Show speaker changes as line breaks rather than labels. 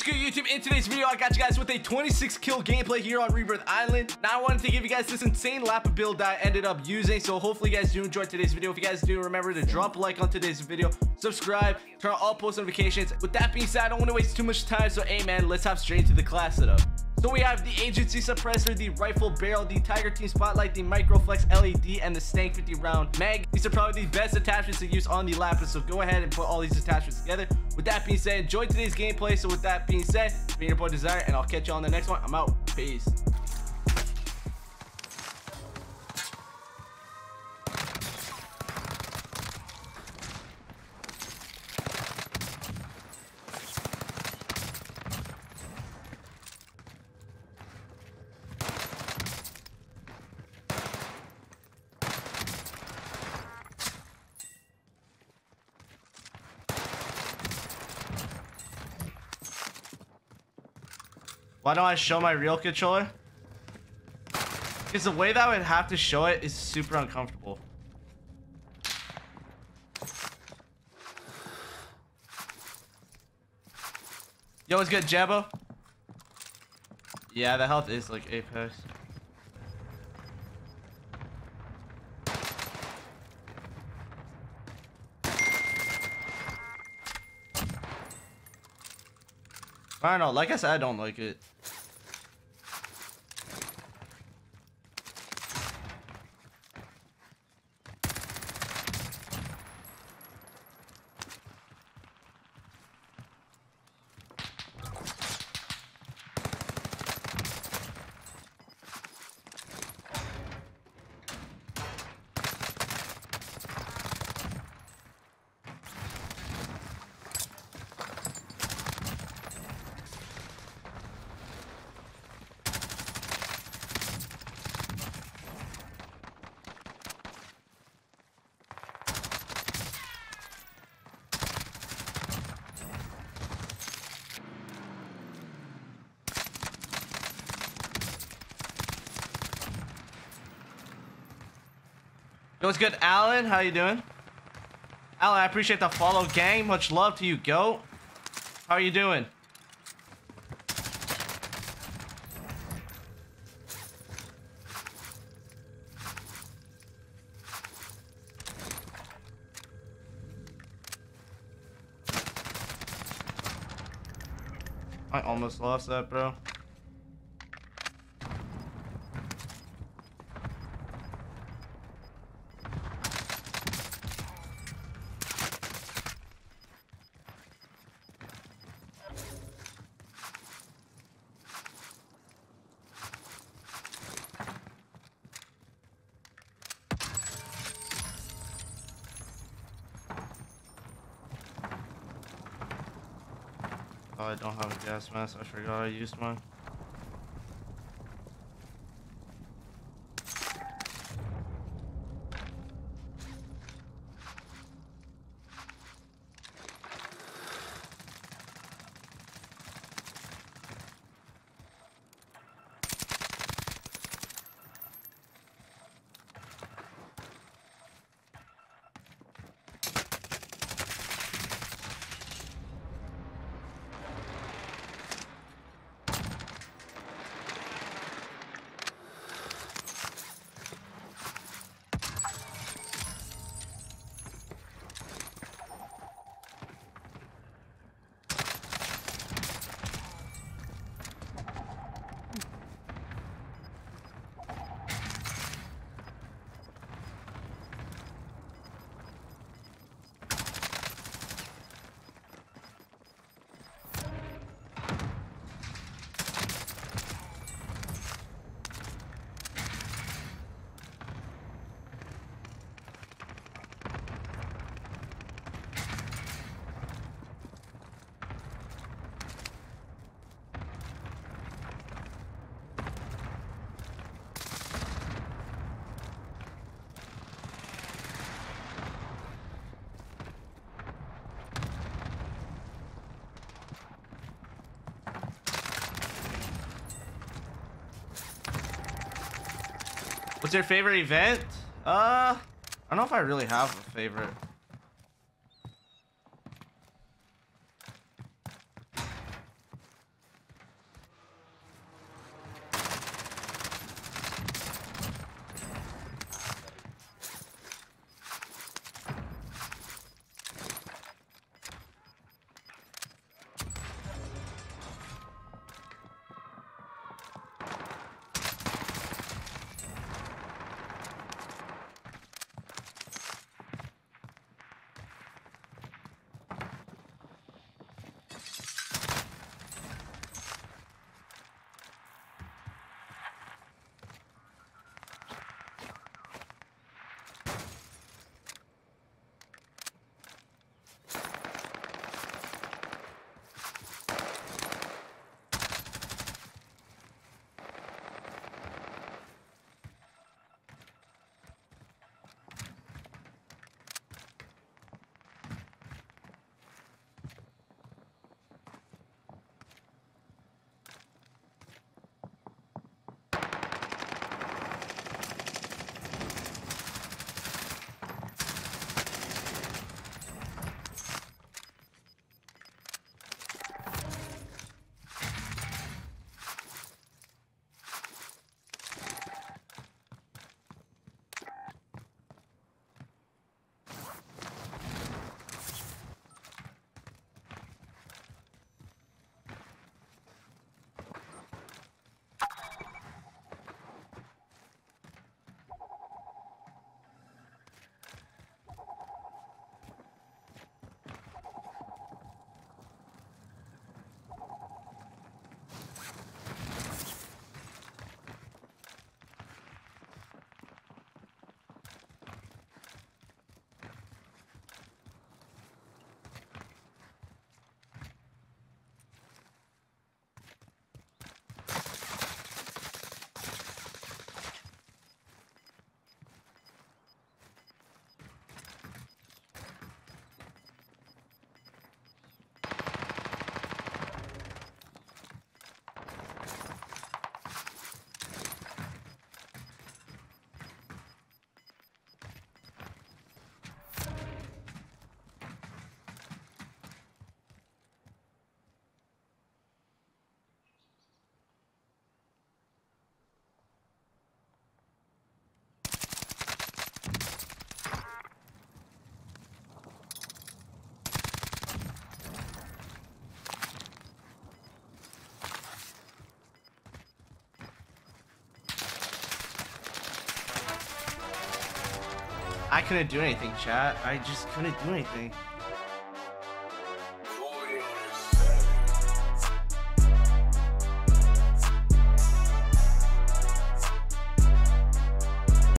What's good YouTube? In today's video, I got you guys with a 26 kill gameplay here on Rebirth Island. Now I wanted to give you guys this insane LAPA build that I ended up using. So hopefully you guys do enjoy today's video. If you guys do, remember to drop a like on today's video, subscribe, turn on all post notifications. With that being said, I don't want to waste too much time. So hey man, let's hop straight into the class setup. So we have the agency suppressor, the rifle barrel, the Tiger Team Spotlight, the Microflex LED, and the STANAG 50 round mag. These are probably the best attachments to use on the Lapis, so go ahead and put all these attachments together. With that being said, enjoy today's gameplay. So with that being said, be your boy Desiire, and I'll catch you on the next one. I'm out. Peace. Why don't I show my real controller? Because the way that I would have to show it is super uncomfortable. Yo, what's good, Jabbo? Yeah, the health is like Apex. I don't know. Like I said, I don't like it. Yo, what's good, Alan? How you doing? Alan, I appreciate the follow, gang. Much love to you, go. How are you doing? I almost lost that, bro. I don't have a gas mask. I forgot I used mine. What's your favorite event? Uh, I don't know if I really have a favorite. I couldn't do anything, chat. I just couldn't do anything.